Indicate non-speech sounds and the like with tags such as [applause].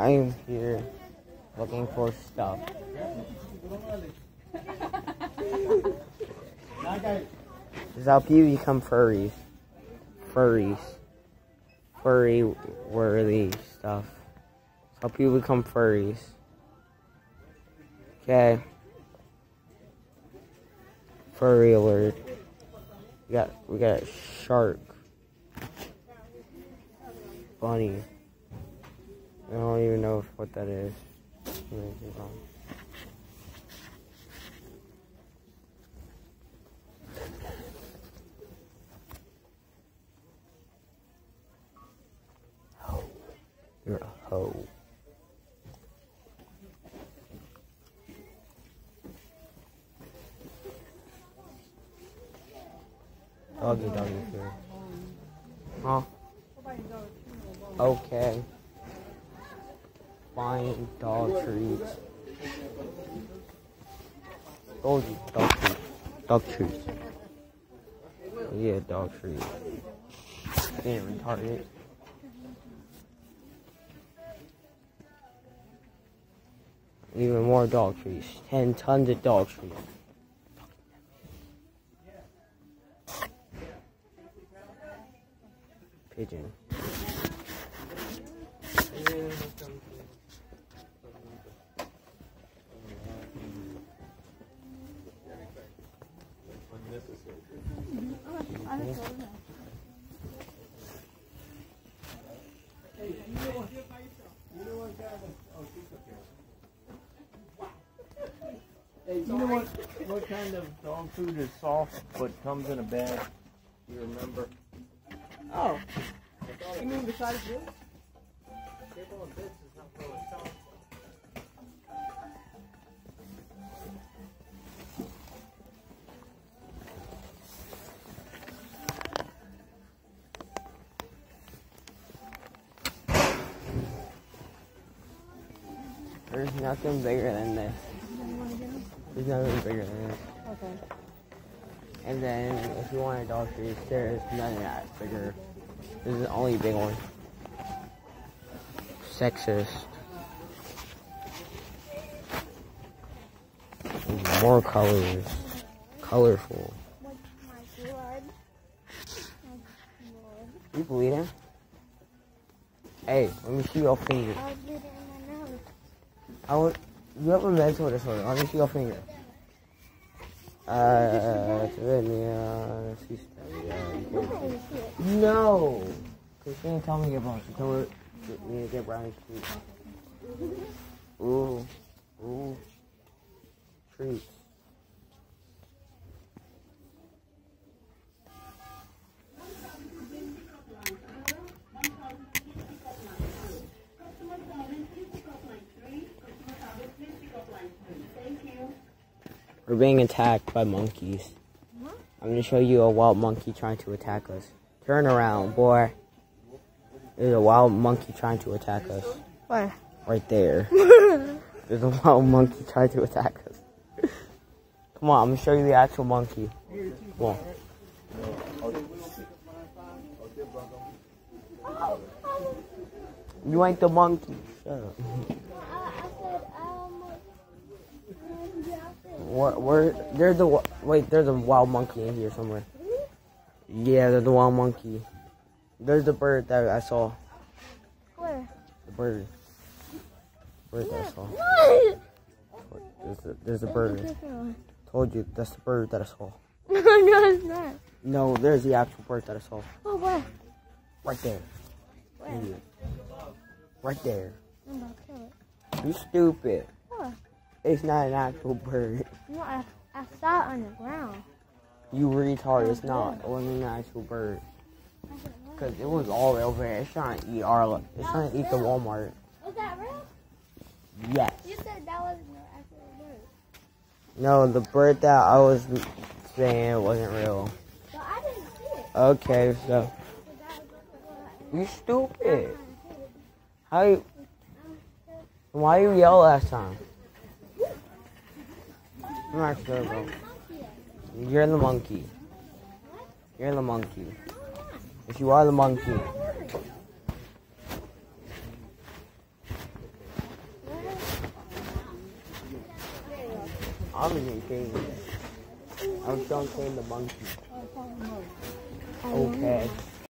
I am here looking for stuff. This is how people become furries. Furries. Furry worthy stuff. How people become furries. Okay. Furry alert. We got we got a shark. Bunny. I don't even know what that is. Ho. You're a hoe. Doggy doggy food. Huh? Okay. Buying dog treats. You, dog treats. Dog treats. Yeah, dog treats. Damn retarded. Even more dog treats. Ten tons of dog treats. Pigeon. You know what, what kind of dog food is soft but comes in a bag? You remember? Oh. You mean besides this? There's nothing bigger than this. There's nothing bigger than this. Okay. And then if you want a dog treat, there's none of that bigger. This is the only big one. Sexist. More colors. Colorful. Like my blood. My blood. You? Hey, let me see your finger. I did it in my nose. I would, you have a mental disorder. Me see your finger. Uh. No! Cause she didn't tell me about it. She told me to get brownie treats. Ooh. Ooh. Treats. We're being attacked by monkeys. I'm gonna show you a wild monkey trying to attack us. Turn around, boy. There's a wild monkey trying to attack us. Where? Right there. [laughs] There's a wild monkey trying to attack us. Come on, I'm gonna show you the actual monkey. Come on. You ain't the monkey. Shut up. I, I said, um, um, yeah, I said, Where, where, there's a, wi- wait, there's a wild monkey in here somewhere. Yeah, there's a wild monkey. There's the bird that I saw. where? The bird. Bird that I saw. What? There's a, there's a bird. Told you, that's the bird that I saw. [laughs] no, no, it's not. No, there's the actual bird that I saw. Oh, where? Right there. Where? Right there. I'm gonna kill it. You stupid. It's not an actual bird. No, I, I saw it on the ground. You retard. It's not. It wasn't an actual bird. Cause it was all over there. It's trying to eat our. It's trying to eat the Walmart. Was that real? Yes. You said that wasn't no actual bird. No, the bird that I was saying wasn't real. But I didn't see it. Okay, so So that was what you stupid. How you? Why you yell last time? Relax, bro, bro. You're the monkey. You're the monkey. If you are the monkey. I'm in game. I'm still playing the monkey. Okay.